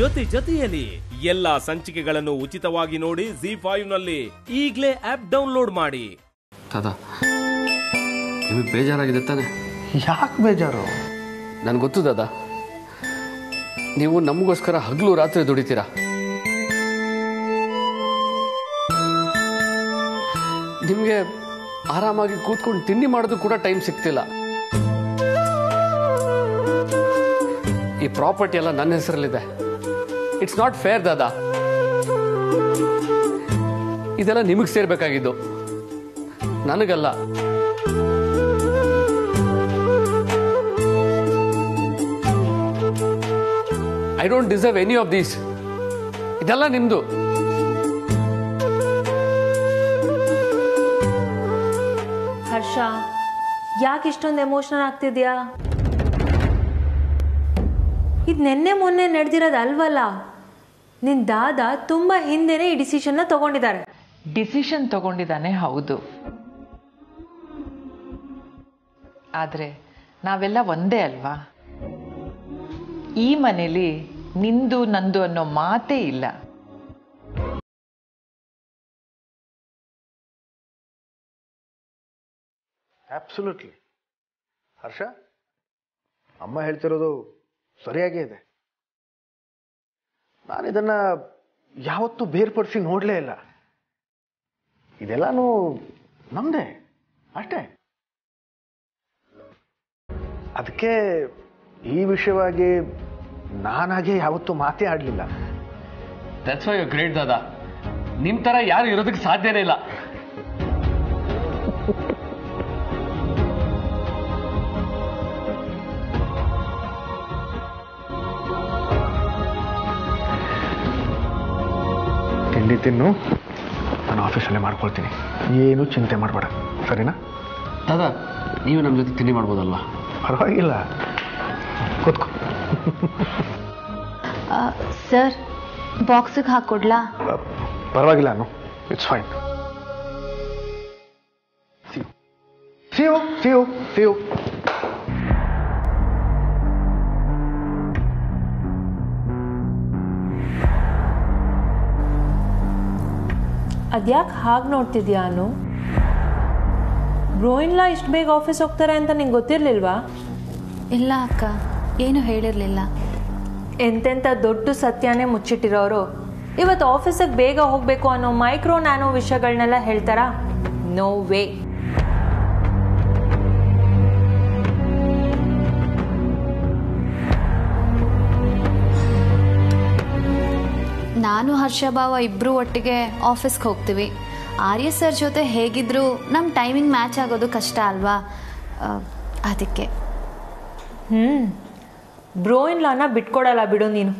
ಜೊತೆ ಜೊತೆಯಲ್ಲಿ ಎಲ್ಲಾ ಸಂಚಿಕೆಗಳನ್ನು ಉಚಿತವಾಗಿ ನೋಡಿ ಜಿ ಫೈವ್ನಲ್ಲಿ ಈಗಲೇ ಆಪ್ ಡೌನ್ಲೋಡ್ ಮಾಡಿ. ದಾದಾ ನಿಮಗೆ ಬೇಜಾರಾಗಿದೆ ತಾನೆ? ಯಾಕೆ ಬೇಜಾರು? ನನಗೆ ಗೊತ್ತು ದಾದಾ ನೀವು ನಮಗೋಸ್ಕರ ಹಗಲು ರಾತ್ರಿ ದುಡಿತೀರಾ? ನಿಮಗೆ ಆರಾಮಾಗಿ ಕೂತ್ಕೊಂಡು ತಿಂಡಿ ಮಾಡೋದು ಕೂಡ ಟೈಮ್ ಸಿಗ್ತಿಲ್ಲ. ಈ ಪ್ರಾಪರ್ಟಿ ಎಲ್ಲ ನನ್ನ ಹೆಸರಲ್ಲಿದೆ. ಇಟ್ಸ್ ನಾಟ್ ಫೇರ್ ದಾದಾ ಇದೆಲ್ಲ ನಿಮಗೆ ಸೇರ್ಬೇಕಾಗಿದ್ದು. ನನಗಲ್ಲ. I don't deserve any of these ಇದೆಲ್ಲ ನಿಮ್ದು. ಹರ್ಷ, ಯಾಕೆ ಇಷ್ಟೊಂದು ಎಮೋಷನಲ್ ಆಗ್ತಿದ್ಯಾ? ಇದು ನಿನ್ನೆ ಮೊನ್ನೆ ನಡೆದಿರೋದು ಅಲ್ವಲ್ಲ? ನಿನ್ನ ದಾದ ತುಂಬ ಹಿಂದೆನೆ ಈ ಡಿಸಿಷನ್ನ ತಗೊಂಡಿದ್ದಾರೆ. ಡಿಸಿಷನ್ ತಗೊಂಡಿದ್ದಾನೆ ಹೌದು. ಆದರೆ ನಾವೆಲ್ಲ ಒಂದೇ ಅಲ್ವಾ? ಈ ಮನೇಲಿ ನಿಂದು ನಂದು ಅನ್ನೋ ಮಾತೇ ಇಲ್ಲ. ಆಬ್ಸಲ್ಯೂಟ್ಲಿ ಹರ್ಷ ಅಮ್ಮ ಹೇಳ್ತಿರೋದು ಸರಿಯಾಗೇ ಇದೆ. ನಾನು ಇದನ್ನ ಯಾವತ್ತೂ ಬೇರ್ಪಡಿಸಿ ನೋಡಲೇ ಇಲ್ಲ. ಇದೆಲ್ಲನೂ ನಮ್ದೇ, ಅಷ್ಟೇ. ಅದಕ್ಕೆ ಈ ವಿಷಯವಾಗಿ ನಾನಾಗೆ ಯಾವತ್ತೂ ಮಾತೇ ಆಡಲಿಲ್ಲ. ದಟ್ಸ್ ವೈ ಗ್ರೇಟ್ ದಾದಾ ನಿಮ್ ತರ ಯಾರು ಇರೋದಕ್ಕೆ ಸಾಧ್ಯನೇ ಇಲ್ಲ. ತಿಂಡಿ ತಿನ್ನು. ನಾನು ಆಫೀಸಲ್ಲೇ ಮಾಡ್ಕೊಳ್ತೀನಿ. ಏನು ಚಿಂತೆ ಮಾಡಬೇಡ. ಸರಿನಾ? ದಾದಾ ನೀವು ನಮ್ಮ ಜೊತೆ ತಿಂಡಿ ಮಾಡ್ಬೋದಲ್ವ? ಪರವಾಗಿಲ್ಲ. ಕೂತ್ಕೊ. ಸರ್ ಬಾಕ್ಸಿಗೆ ಹಾಕ್ಕೊಡ್ಲಾ ಪರವಾಗಿಲ್ಲ ನಾನು ಇಟ್ಸ್ ಫೈನ್ ಸಿಯು ಸಿಯು ಸಿಯು ಅದ್ಯಾಕೆ ಹಾಗೆ ನೋಡ್ತಿದ್ಯಾ ಅನು ಬ್ರೋಯಿನ್ಲಾ ಇಷ್ಟು ಬೇಗ ಆಫೀಸ್ ಹೋಗ್ತಾರೆ ಅಂತ ನಿಂಗೆ ಗೊತ್ತಿರಲಿಲ್ವಾ? ಇಲ್ಲ ಅಕ್ಕ ಏನು ಹೇಳಿರಲಿಲ್ಲ. ಎಂತೆಂಥ ದೊಡ್ಡ ಸತ್ಯನೇ ಮುಚ್ಚಿಟ್ಟಿರೋರು. ಇವತ್ತು ಆಫೀಸಿಗೆ ಬೇಗ ಹೋಗಬೇಕು ಅನ್ನೋ ಮೈಕ್ರೋ ನ್ಯಾನೋ ವಿಷಯಗಳನ್ನೆಲ್ಲ ಹೇಳ್ತಾರಾ? ನೋ ವೇ ನಾನು ಹರ್ಷ ಭಾವ ಇಬ್ಬರು ಒಟ್ಟಿಗೆ ಆಫೀಸ್ಗೆ ಹೋಗ್ತೀವಿ. ಆರ್ಯ ಸರ್ ಜೊತೆ ಹೇಗಿದ್ರು ನಮ್ಮ ಟೈಮಿಂಗ್ ಮ್ಯಾಚ್ ಆಗೋದು ಕಷ್ಟ ಅಲ್ವಾ? ಅದಕ್ಕೆ. ಹ್ಞೂ ಬ್ರೋಯಿನ್ಲಾನ ಬಿಟ್ಕೊಡಲ್ಲ ಬಿಡು ನೀನು.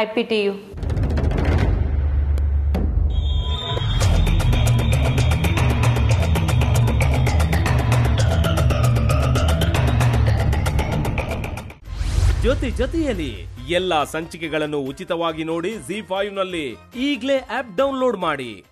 ಐ ಪಿ ಟಿ ಯು ಜೊತೆ ಜೊತೆಯಲ್ಲಿ ಎಲ್ಲಾ ಸಂಚಿಕೆಗಳನ್ನು ಉಚಿತವಾಗಿ ನೋಡಿ ಜಿ ಫೈವ್ನಲ್ಲಿ ಈಗಲೇ ಆಪ್ ಡೌನ್ಲೋಡ್ ಮಾಡಿ.